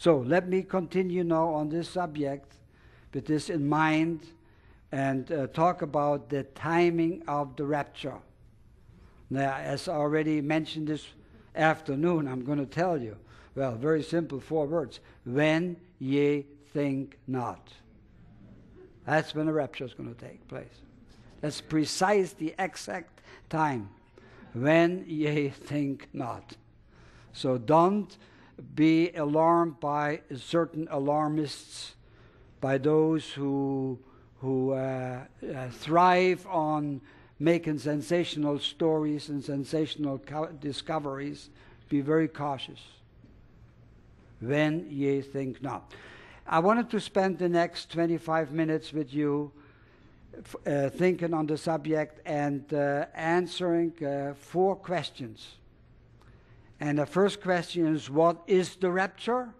So let me continue now on this subject with this in mind and uh, talk about the timing of the rapture. Now, as I already mentioned this afternoon, I'm going to tell you. Well, very simple four words. When ye think not. That's when the rapture is going to take place. That's precise the exact time. When ye think not. So don't be alarmed by certain alarmists, by those who, who uh, uh, thrive on making sensational stories and sensational co- discoveries. Be very cautious. When ye think not. I wanted to spend the next 25 minutes with you uh, thinking on the subject and uh, answering uh, four questions. And the first question is what is the rapture?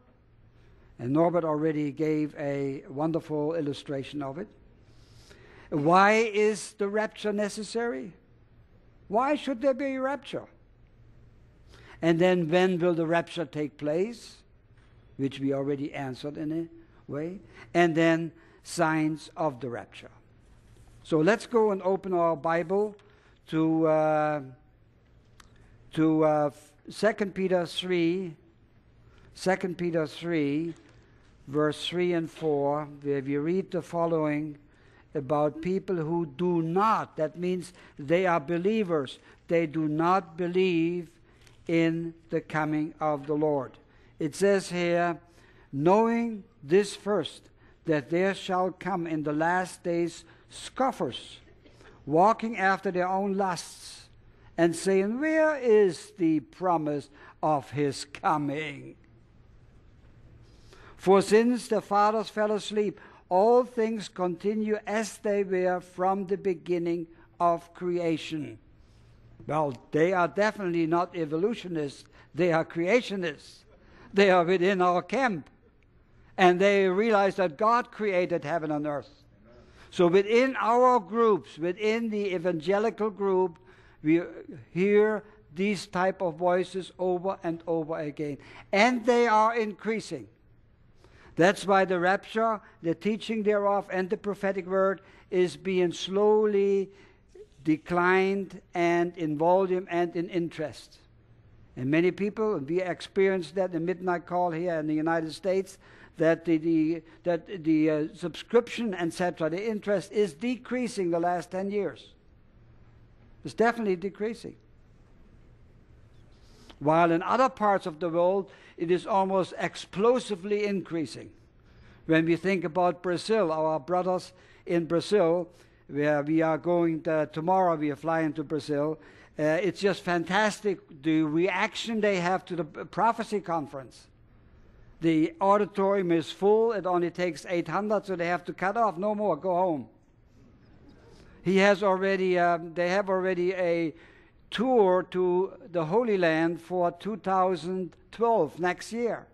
And Norbert already gave a wonderful illustration of it. Why is the rapture necessary? Why should there be a rapture? And then when will the rapture take place? Which we already answered in a way. And then signs of the rapture. So let's go and open our Bible to, uh, to uh, 2 Peter 3, 2 Peter 3, verse 3 and 4, where we read the following about people who do not, that means they are believers, they do not believe in the coming of the Lord. It says here, knowing this first, that there shall come in the last days scoffers, walking after their own lusts, and saying, Where is the promise of his coming? For since the fathers fell asleep, all things continue as they were from the beginning of creation. Well, they are definitely not evolutionists, they are creationists. They are within our camp. And they realize that God created heaven and earth. So within our groups, within the evangelical group, we hear these type of voices over and over again. And they are increasing. That's why the rapture, the teaching thereof, and the prophetic word is being slowly declined and in volume and in interest. And many people, we experienced that in midnight call here in the United States, that the, the that the uh, subscription, etc., the interest is decreasing the last 10 years. It's definitely decreasing. While in other parts of the world, it is almost explosively increasing. When we think about Brazil, our brothers in Brazil, where we are going to, tomorrow, we are flying to Brazil. Uh, it's just fantastic the reaction they have to the prophecy conference. The auditorium is full. It only takes 800, so they have to cut off. No more. Go home. He has already. Um, they have already a tour to the Holy Land for 2012 next year,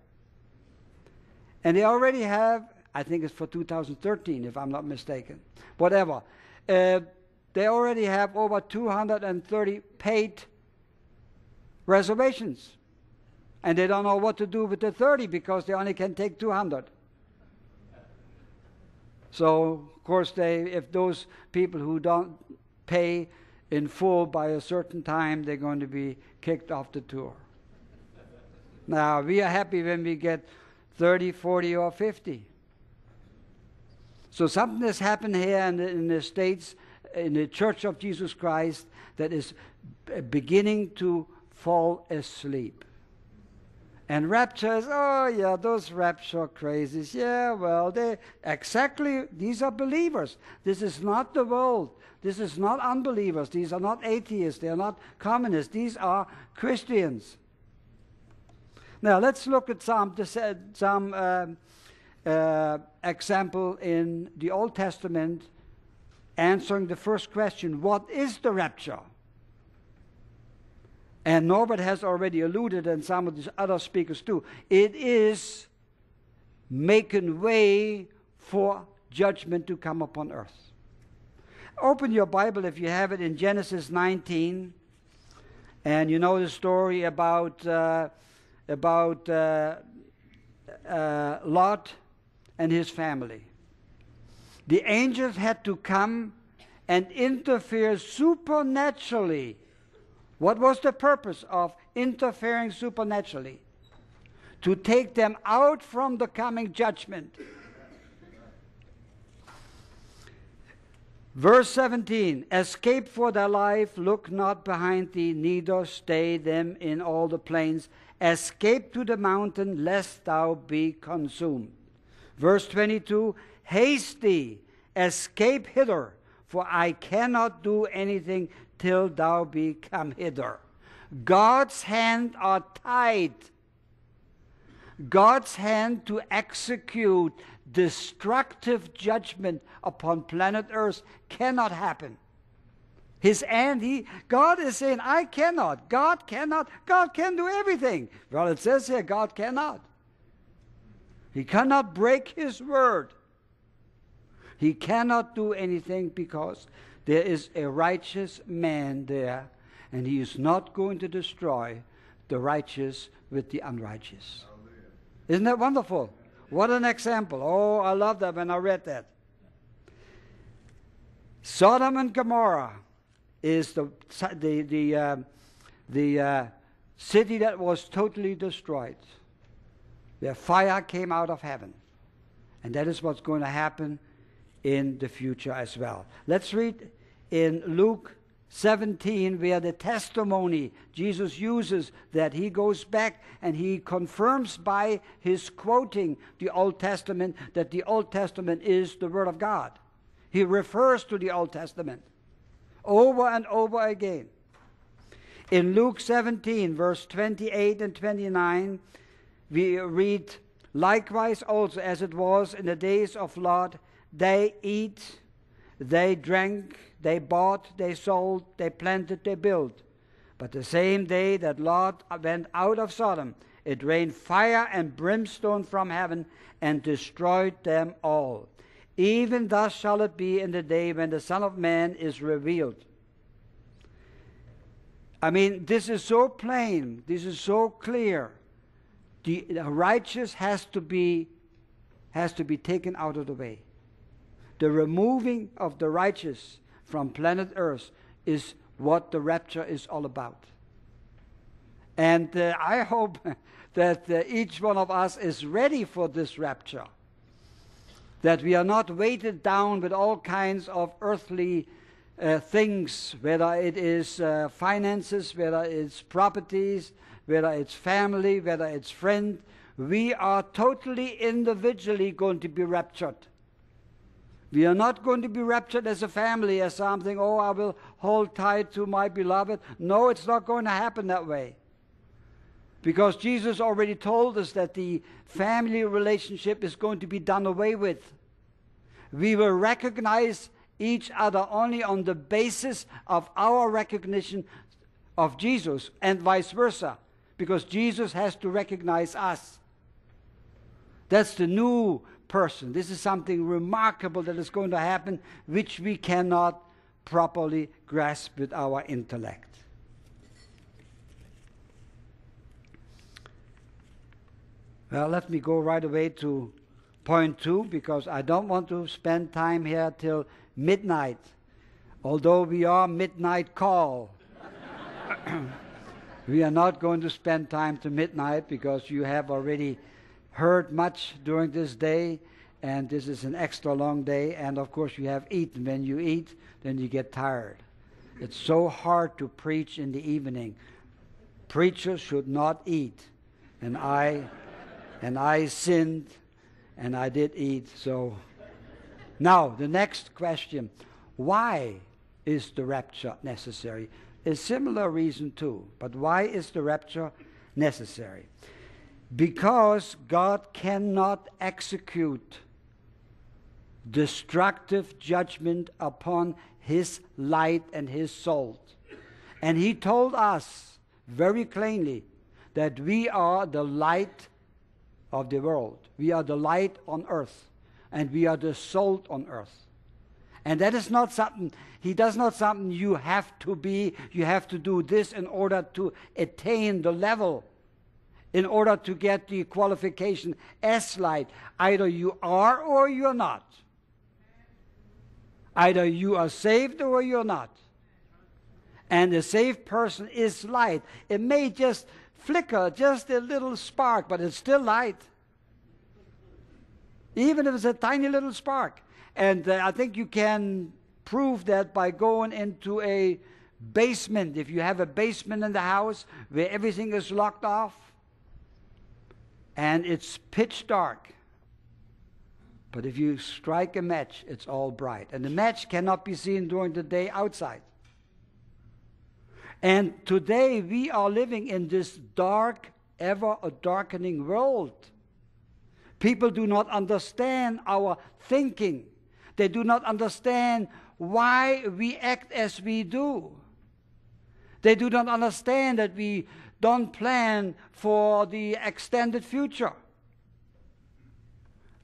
and they already have. I think it's for 2013, if I'm not mistaken. Whatever. Uh, they already have over 230 paid reservations and they don't know what to do with the 30 because they only can take 200. So, of course, they, if those people who don't pay in full by a certain time, they're going to be kicked off the tour. now, we are happy when we get 30, 40, or 50. So, something has happened here in the, in the States, in the Church of Jesus Christ, that is beginning to fall asleep. And raptures, oh yeah, those rapture crazies. Yeah, well, they exactly these are believers. This is not the world. This is not unbelievers. These are not atheists. They are not communists. These are Christians. Now let's look at some some uh, uh, example in the Old Testament, answering the first question: What is the rapture? And Norbert has already alluded, and some of these other speakers too, it is making way for judgment to come upon earth. Open your Bible if you have it in Genesis 19, and you know the story about uh, about uh, uh, Lot and his family. The angels had to come and interfere supernaturally. What was the purpose of interfering supernaturally? To take them out from the coming judgment. Verse 17 Escape for thy life, look not behind thee, neither stay them in all the plains. Escape to the mountain, lest thou be consumed. Verse 22 Haste thee, escape hither, for I cannot do anything till thou be come hither. God's hand are tied. God's hand to execute destructive judgment upon planet Earth cannot happen. His end, he, God is saying, I cannot. God cannot. God can do everything. Well, it says here, God cannot. He cannot break his word. He cannot do anything because there is a righteous man there, and he is not going to destroy the righteous with the unrighteous. Isn't that wonderful? What an example. Oh, I love that when I read that. Sodom and Gomorrah is the, the, the, uh, the uh, city that was totally destroyed, where fire came out of heaven. And that is what's going to happen in the future as well. Let's read in Luke 17, where the testimony Jesus uses that he goes back and he confirms by his quoting the Old Testament that the Old Testament is the Word of God. He refers to the Old Testament over and over again. In Luke 17, verse 28 and 29, we read, Likewise also as it was in the days of Lot, they eat, they drank, they bought, they sold, they planted, they built. But the same day that Lot went out of Sodom, it rained fire and brimstone from heaven and destroyed them all. Even thus shall it be in the day when the Son of Man is revealed. I mean, this is so plain, this is so clear. The, righteous has to be has to be taken out of the way. The removing of the righteous from planet Earth is what the rapture is all about. And uh, I hope that uh, each one of us is ready for this rapture. That we are not weighted down with all kinds of earthly uh, things, whether it is uh, finances, whether it's properties, whether it's family, whether it's friend. We are totally individually going to be raptured. We are not going to be raptured as a family, as something, oh, I will hold tight to my beloved. No, it's not going to happen that way. Because Jesus already told us that the family relationship is going to be done away with. We will recognize each other only on the basis of our recognition of Jesus and vice versa. Because Jesus has to recognize us. That's the new person. This is something remarkable that is going to happen, which we cannot properly grasp with our intellect. Well, let me go right away to point two because I don't want to spend time here till midnight, although we are midnight call. we are not going to spend time to midnight because you have already heard much during this day, and this is an extra long day. And of course, you have eaten. When you eat, then you get tired. It's so hard to preach in the evening. Preachers should not eat, and I, and I sinned, and I did eat. So, now the next question: Why is the rapture necessary? A similar reason too, but why is the rapture necessary? Because God cannot execute destructive judgment upon his light and his salt. And he told us very plainly that we are the light of the world. We are the light on earth and we are the salt on earth. And that is not something, he does not something you have to be, you have to do this in order to attain the level in order to get the qualification as light. Either you are or you're not. Either you are saved or you're not. And the saved person is light. It may just flicker, just a little spark, but it's still light. Even if it's a tiny little spark. And uh, I think you can prove that by going into a basement. If you have a basement in the house where everything is locked off and it's pitch dark. But if you strike a match, it's all bright. And the match cannot be seen during the day outside. And today we are living in this dark, ever a darkening world. People do not understand our thinking. They do not understand why we act as we do. They do not understand that we don't plan for the extended future.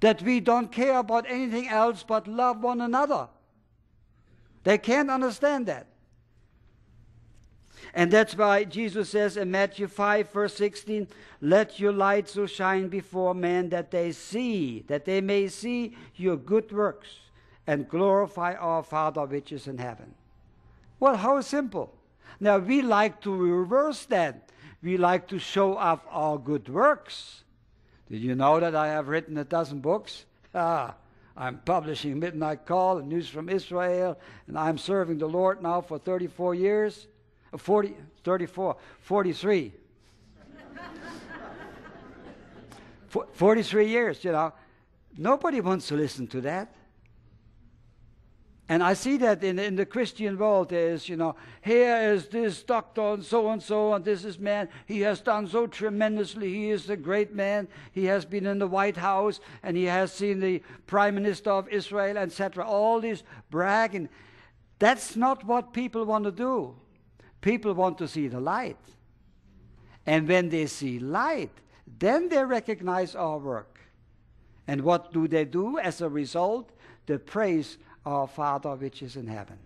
That we don't care about anything else but love one another. They can't understand that. And that's why Jesus says in Matthew 5, verse 16, Let your light so shine before men that they see, that they may see your good works and glorify our Father which is in heaven. Well, how simple. Now, we like to reverse that. We like to show off our good works. Did you know that I have written a dozen books? Ah, I'm publishing Midnight Call and News from Israel, and I'm serving the Lord now for 34 years. Uh, 40, 34, 43. 43 years, you know. Nobody wants to listen to that. And I see that in, in the Christian world, there's, you know, here is this doctor and so and so, and this is man. He has done so tremendously. He is a great man. He has been in the White House, and he has seen the Prime Minister of Israel, etc. All this bragging. That's not what people want to do. People want to see the light. And when they see light, then they recognize our work. And what do they do as a result? They praise our Father which is in heaven.